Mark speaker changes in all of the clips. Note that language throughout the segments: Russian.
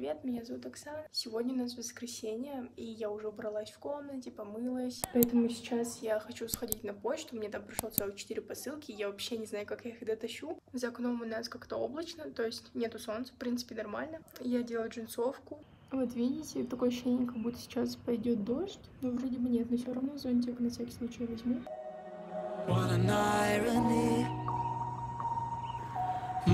Speaker 1: привет, меня зовут Оксана. Сегодня у нас воскресенье, и я уже убралась в комнате, помылась. Поэтому сейчас я хочу сходить на почту, мне там пришло целых 4 посылки, я вообще не знаю, как я их дотащу. За окном у нас как-то облачно, то есть нету солнца, в принципе, нормально. Я делаю джинсовку. Вот видите, такое ощущение, как будто сейчас пойдет дождь, но вроде бы нет, но все равно зонтик на всякий случай возьму. What an irony.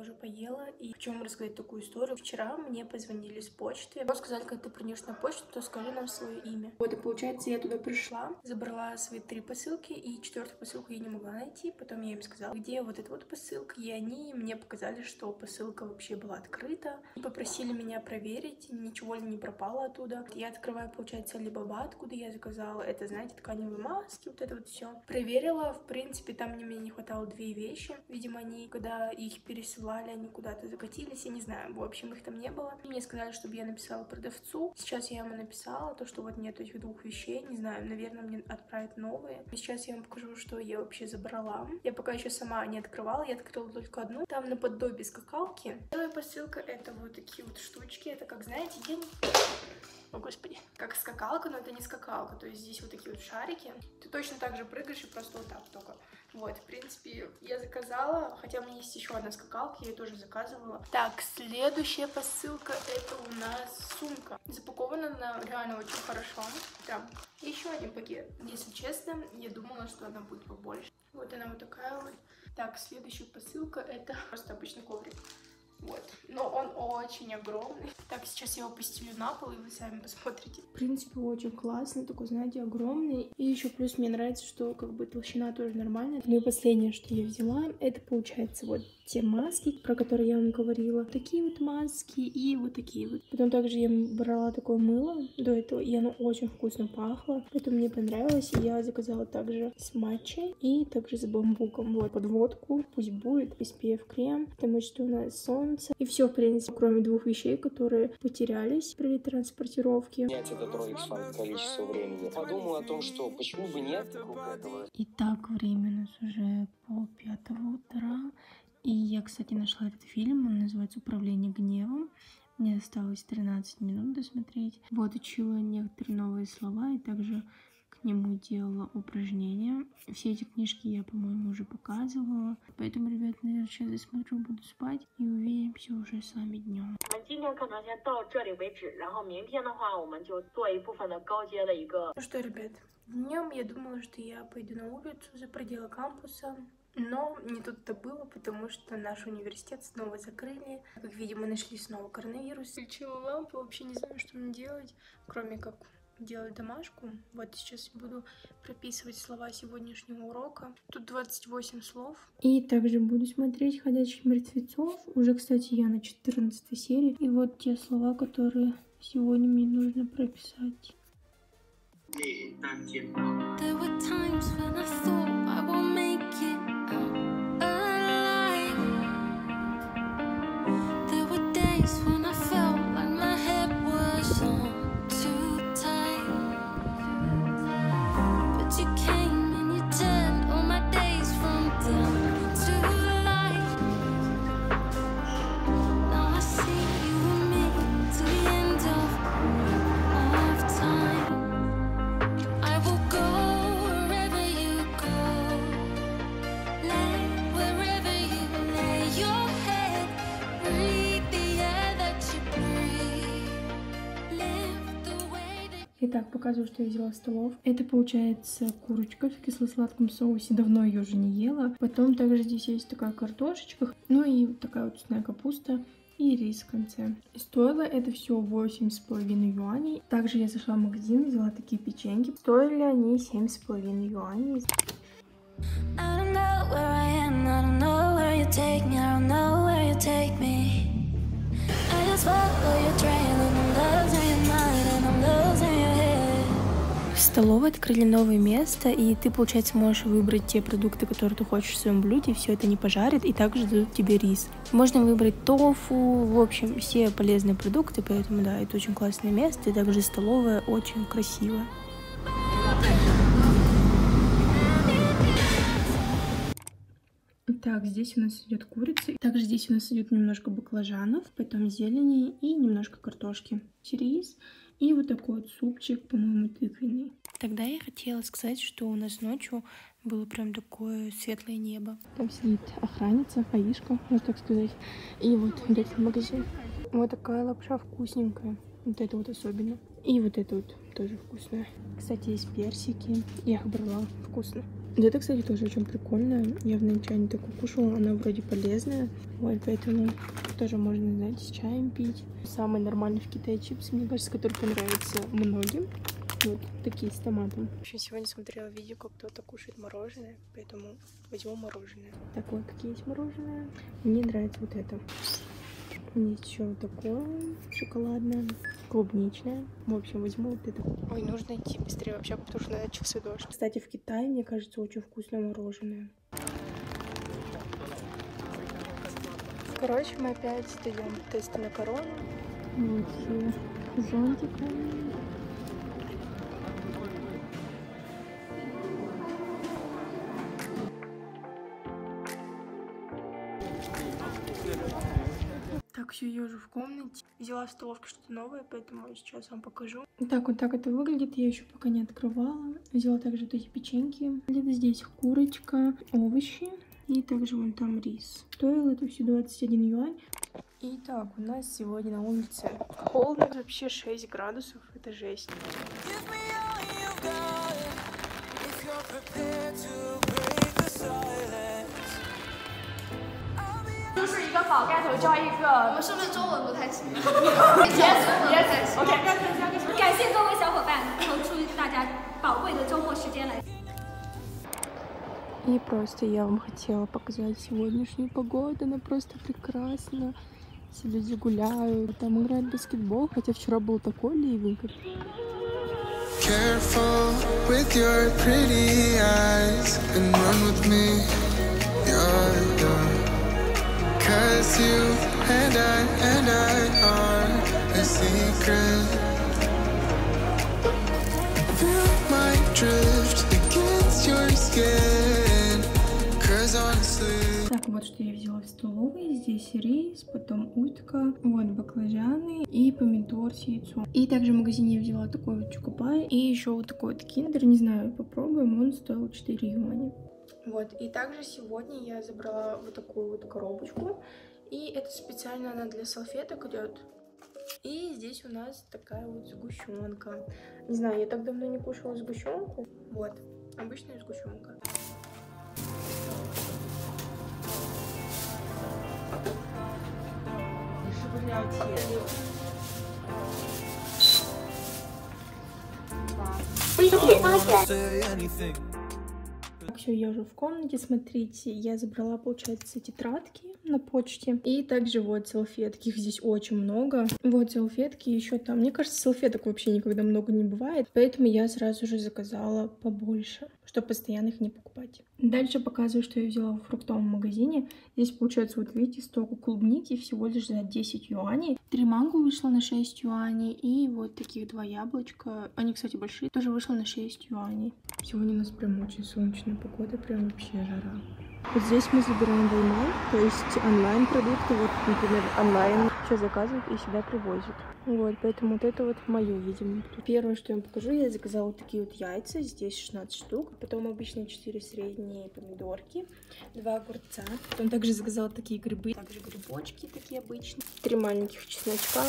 Speaker 1: Уже поела, и хочу вам рассказать такую историю. Вчера мне позвонили с почты. Но сказали, когда ты придешь на почту, то скажи нам свое имя. Вот, и получается, я туда пришла, забрала свои три посылки, и четвертую посылку я не могла найти. Потом я им сказала, где вот эта вот посылка, и они мне показали, что посылка вообще была открыта. И попросили меня проверить, ничего ли не пропало оттуда. Я открываю, получается, либо откуда я заказала. Это, знаете, тканевые маски, вот это вот все. Проверила, в принципе, там мне не хватало две вещи. Видимо, они, когда их пересылали, они куда-то закатились, я не знаю, в общем, их там не было. И мне сказали, чтобы я написала продавцу. Сейчас я ему написала, то, что вот нет этих двух вещей, не знаю, наверное, мне отправят новые. И сейчас я вам покажу, что я вообще забрала. Я пока еще сама не открывала, я открыла только одну. Там наподобие скакалки. Первая посылка это вот такие вот штучки, это как, знаете, я не... О, господи. Как скакалка, но это не скакалка. То есть здесь вот такие вот шарики. Ты точно так же прыгаешь и просто вот так только. Вот, в принципе, я заказала, хотя у меня есть еще одна скакалка, я ее тоже заказывала. Так, следующая посылка, это у нас сумка. Запакована она реально очень хорошо. Там еще один пакет. Если честно, я думала, что она будет побольше. Вот она вот такая вот. Так, следующая посылка, это просто обычный коврик. Вот. Но он очень огромный. Так, сейчас я его постелю на пол, и вы сами посмотрите. В принципе, очень классный, такой, знаете, огромный. И еще плюс мне нравится, что как бы толщина тоже нормальная. Ну и последнее, что я взяла, это получается вот те маски, про которые я вам говорила. Такие вот маски и вот такие вот. Потом также я брала такое мыло до этого, и оно очень вкусно пахло. Поэтому мне понравилось, и я заказала также с матчей и также с бамбуком. Вот, подводку, пусть будет, SPF крем, потому что у нас солнце. И все, в принципе, кроме двух вещей, которые потерялись при транспортировке.
Speaker 2: Снять этот ролик с вами количество времени. Подумал о том, что почему бы нет этого.
Speaker 1: Итак, время у нас уже пол пятого утра. И я, кстати, нашла этот фильм, он называется «Управление гневом». Мне осталось 13 минут досмотреть. Вот учила некоторые новые слова и также к нему делала упражнения. Все эти книжки я, по-моему, уже показывала. Поэтому, ребят, наверное, сейчас я смотрю, буду спать и увидимся уже с вами днем. Ну что, ребят, днем я думала, что я пойду на улицу за пределы кампуса, но не тут-то было, потому что наш университет снова закрыли. Как видимо, нашли снова коронавирус. Включила лампу, вообще не знаю, что мне делать, кроме как делать домашку. Вот сейчас буду прописывать слова сегодняшнего урока. Тут 28 слов. И также буду смотреть «Ходячих мертвецов». Уже, кстати, я на 14 серии. И вот те слова, которые сегодня мне нужно прописать. There this one. Итак, показываю, что я взяла столов. Это получается курочка в кисло-сладком соусе. Давно ее уже не ела. Потом также здесь есть такая картошечка. Ну и такая вот цветная капуста и рис в конце. Стоило это все 8,5 юаней. Также я зашла в магазин, взяла такие печеньки. Стоили они 7,5 юаней. Столовой открыли новое место, и ты, получается, можешь выбрать те продукты, которые ты хочешь в своем блюде, все это не пожарит, и также дадут тебе рис. Можно выбрать тофу, в общем, все полезные продукты, поэтому, да, это очень классное место, и также столовая очень красивая. Так, здесь у нас идет курица. Также здесь у нас идет немножко баклажанов, потом зелени и немножко картошки. Рис и вот такой вот супчик, по-моему, тыквенный. Тогда я хотела сказать, что у нас ночью было прям такое светлое небо. Там сидит охранница, аишка, можно так сказать. И вот идет в магазин. Вот такая лапша вкусненькая. Вот это вот особенно. И вот это вот тоже вкусная. Кстати, есть персики. Я их брала. Вкусно. Вот это, кстати, тоже очень прикольно. Я вначале не такую кушала, она вроде полезная. Вот, поэтому тоже можно, знаете, с чаем пить. Самый нормальный в Китае чипсы, мне кажется, который понравится многим. Вот такие с томатом. В общем, сегодня смотрела видео, как кто-то кушает мороженое, поэтому возьму мороженое. Так вот, какие есть мороженое. Мне нравится вот это. Вот такое шоколадное, клубничное. В общем, возьму вот это. Ой, нужно идти быстрее вообще, потому что начался дождь. Кстати, в Китае, мне кажется, очень вкусное мороженое. Короче, мы опять сдаем тесты на корону. Вот все зонтиками. Так, все, я уже в комнате. Взяла в столовке что-то новое, поэтому сейчас вам покажу. Так, вот так это выглядит. Я еще пока не открывала. Взяла также вот эти печеньки. Где-то здесь курочка, овощи. И также вон там рис. Стоило это все 21 юань. Итак, у нас сегодня на улице холодно, вообще 6 градусов, это жесть.
Speaker 3: 宝盖头加一个。我们是不是中文不太行？Yes, yes, OK。感谢各位小伙伴抽出大家宝贵的周末时间来。
Speaker 1: И просто я вам хотела показать сегодняшнюю погоду. Она просто прекрасна. Все люди гуляют, там играют в баскетбол, хотя вчера был такой ливень. Как... Careful with your pretty eyes and run with me. Так, вот что я взяла в столовой. Здесь рис, потом утка, вот баклажаны и помидор с яйцом. И также в магазине я взяла такой вот чукупай и еще вот такой вот киндер. Не знаю, попробуем. Он стоил 4 юаня. Вот, и также сегодня я забрала вот такую вот коробочку. И это специально она для салфеток идет. И здесь у нас такая вот сгущенка. Не знаю, я так давно не кушала сгущенку. Вот, обычная сгущенка. Все, я уже в комнате, смотрите, я забрала, получается, тетрадки на почте. И также вот салфетки, их здесь очень много. Вот салфетки еще там. Мне кажется, салфеток вообще никогда много не бывает, поэтому я сразу же заказала побольше чтобы постоянно их не покупать. Дальше показываю, что я взяла в фруктовом магазине. Здесь получается, вот видите, столько клубники всего лишь за 10 юаней. Три манго вышло на 6 юаней. И вот таких два яблочка. Они, кстати, большие. Тоже вышло на 6 юаней. Сегодня у нас прям очень солнечная погода. Прям вообще жара. Вот здесь мы забираем Вайман, то есть онлайн-продукты. Вот, например, онлайн все заказывают и сюда привозят. Вот, поэтому вот это вот мое, видимо. Первое, что я вам покажу, я заказала вот такие вот яйца. Здесь 16 штук. Потом обычные 4 средние помидорки, 2 огурца. Потом также заказала такие грибы. Также грибочки такие обычные. Три маленьких чесночка,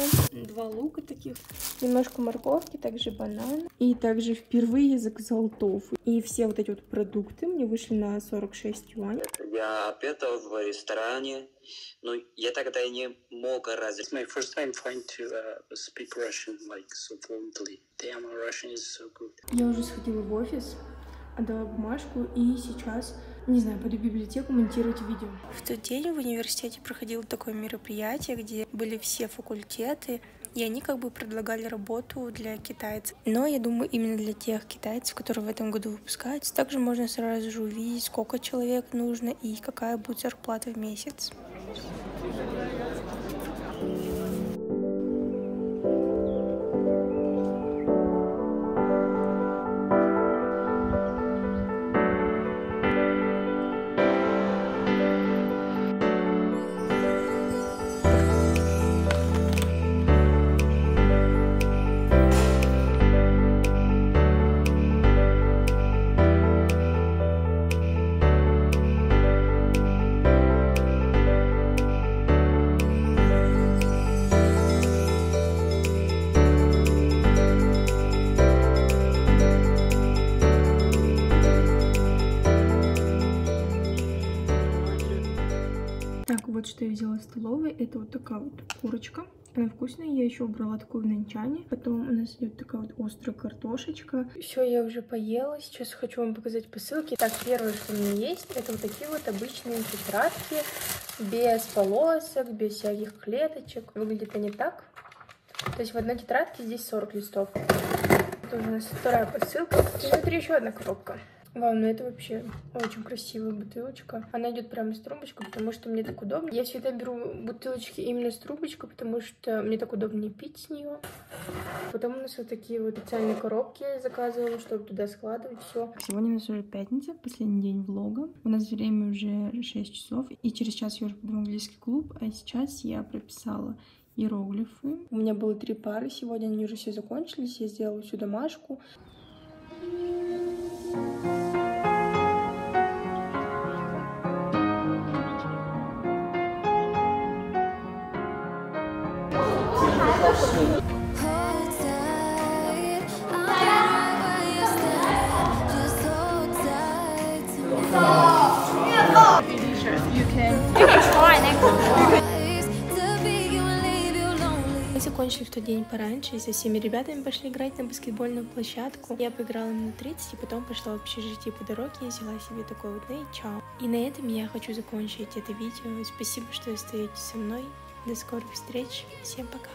Speaker 1: два лука таких, немножко морковки, также банан. И также впервые я заказала тофу. И все вот эти вот продукты мне вышли на 46 юаней.
Speaker 4: Я обедал в ресторане, но я тогда не мог развить.
Speaker 5: It's my first time trying to uh, speak Russian like so fluently. Damn, Russian is so good.
Speaker 1: Я уже сходила в офис, отдала бумажку и сейчас, не знаю, пойду в библиотеку монтировать видео. В тот день в университете проходило такое мероприятие, где были все факультеты, и они как бы предлагали работу для китайцев. Но я думаю, именно для тех китайцев, которые в этом году выпускаются, также можно сразу же увидеть, сколько человек нужно и какая будет зарплата в месяц. Вот что я взяла в столовой. Это вот такая вот курочка. Она вкусная. Я еще убрала такую в нанчане. Потом у нас идет такая вот острая картошечка. Все, я уже поела. Сейчас хочу вам показать посылки. Так, первое, что у меня есть, это вот такие вот обычные тетрадки. Без полосок, без всяких клеточек. Выглядят они так. То есть в одной тетрадке здесь 40 листов. Это уже у нас вторая посылка. И внутри еще одна коробка. Вау, ну это вообще очень красивая бутылочка. Она идет прямо с трубочкой, потому что мне так удобно. Я всегда беру бутылочки именно с трубочкой, потому что мне так удобнее пить с нее. Потом у нас вот такие вот специальные коробки я заказывала, чтобы туда складывать все. Сегодня у нас уже пятница, последний день влога. У нас время уже 6 часов, и через час я уже пойду в английский клуб, а сейчас я прописала иероглифы. У меня было три пары сегодня, они уже все закончились. Я сделала всю домашку.
Speaker 6: Hold
Speaker 1: Мы закончили в тот день пораньше и со всеми ребятами пошли играть на баскетбольную площадку. Я поиграла минут 30 и потом пошла в общежитие по дороге и взяла себе такой вот и чао. И на этом я хочу закончить это видео. Спасибо, что остаетесь со мной. До скорых встреч. Всем пока.